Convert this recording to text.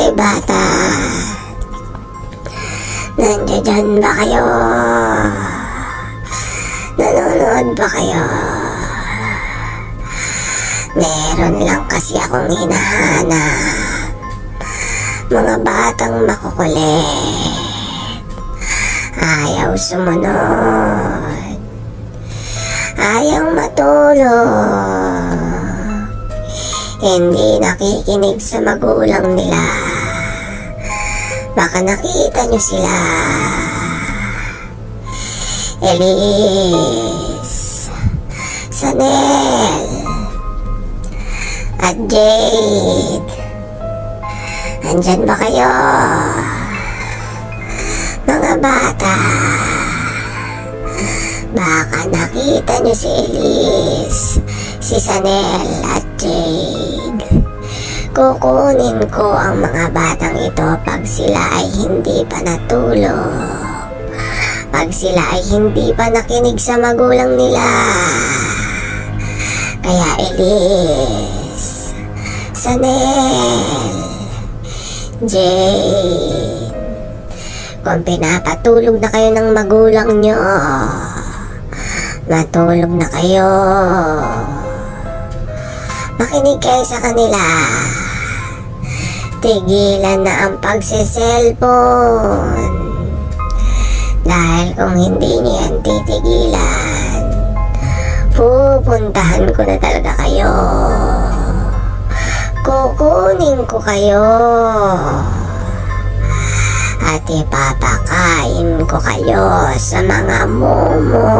Hoy bata, nandiyan ba kayo? Nanonood ba kayo? Meron lang kasi akong hinahanap. Mga batang makukulit. Ayaw sumunod. Ayaw matulog. Hindi nakikinig sa magulang nila. Baka nakita niyo sila. Elise, Sanel, at Jade. Andyan ba kayo? Mga bata. Baka nakita niyo si Elise, si Sanel at Jade. Kukunin ko ang mga batang ito pag sila ay hindi pa natulog. Pag sila ay hindi pa nakinig sa magulang nila. Kaya Elise, Sanel, Jane, kung pinapatulog na kayo ng magulang nyo, matulog na kayo. Makinig kayo sa kanila. Tigilan na ang pagsiselfon. Dahil kung hindi niyo yan titigilan, pupuntahan ko na talaga kayo. Kukunin ko kayo. At ipapakain ko kayo sa mga momo.